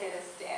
get us down.